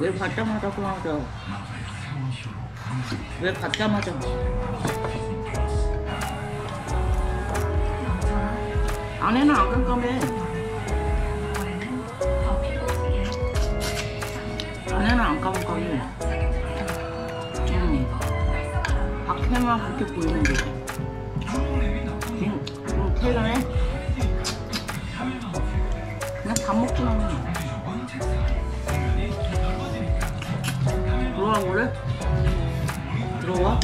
왜 받자마자 그러죠? 왜 받자마자 안에는 안 깜깜해 안에는 안 깜깜해 음. 밖에만 그렇게 보이는 거지 지금, 지금 퇴근해? 그냥 밥 먹지 마 들어와 볼래? 들어와?